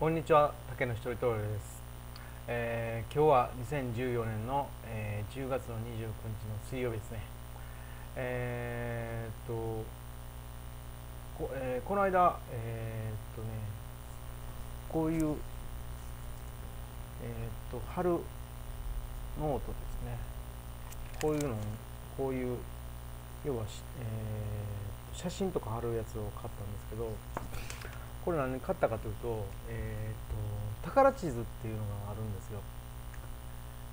こんにちは竹野一人トイレです、えー今日は2014年の、えー10月の29日の水曜日ですね。えーっとこ,、えーこの間えーっとねこういうえーっと貼るノートですね。こういうのこういう要はし、えー写真とか貼るやつを買ったんですけどこれ何買ったかというと,、えー、と宝地図っていうのがあるんですよ。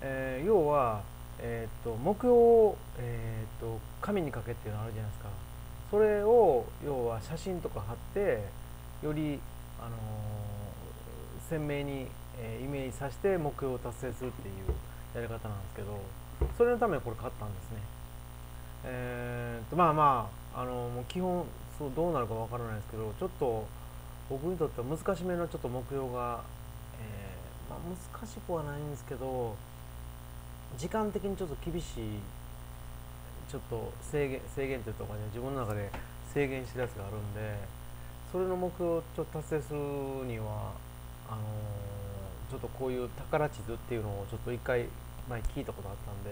えー要は、えー、と目標を、えー、と紙に書けっていうのあるじゃないですかそれを要は写真とか貼ってより、あのー鮮明に、えーイメージさせて目標を達成するっていうやり方なんですけどそれのためにこれ買ったんですね。えー、とまあまああのもう基本そうどうなるかわからないですけどちょっと僕にとっては難しめのちょっと目標が、えーまあ、難しくはないんですけど時間的にちょっと厳しいちょっと制限制限というとかね自分の中で制限してるやつがあるんでそれの目標をちょっと達成するにはあのーちょっとこういう宝地図っていうのをちょっと一回前聞いたことあったんで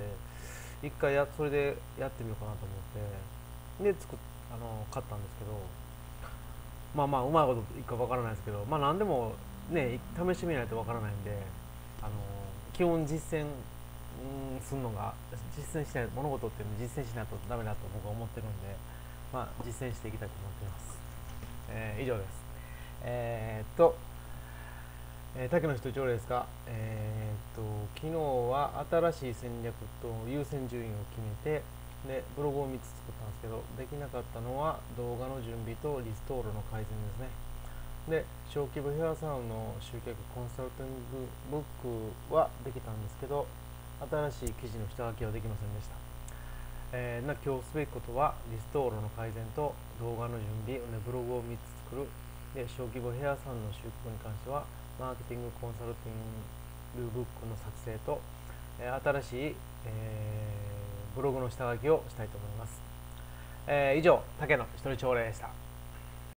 一回やそれでやってみようかなと思ってで作っあの買ったんですけどまあまあうまいこといくかわからないですけどまあ何でもね試してみないとわからないんであの基本実践うんするのが実践しない物事っていうのを実践しないとダメだと僕は思ってるんでまあ実践していきたいと思っています、えー以上です。えーっとえー、竹野人一郎ですが、えーっと昨日は新しい戦略と優先順位を決めてでブログを3つ作ったんですけどできなかったのは動画の準備とリストールの改善ですね。で小規模ヘアサロンの集客コンサルティングブックはできたんですけど新しい記事の下書きはできませんでした、えーな今日すべきことはリストールの改善と動画の準備でブログを3つ作る。で小規模ヘアサロンの集客に関してはマーケティングコンサルティングブックの作成と、えー新しい、えーブログの下書きをしたいと思います、えー以上竹野一人朝礼でした。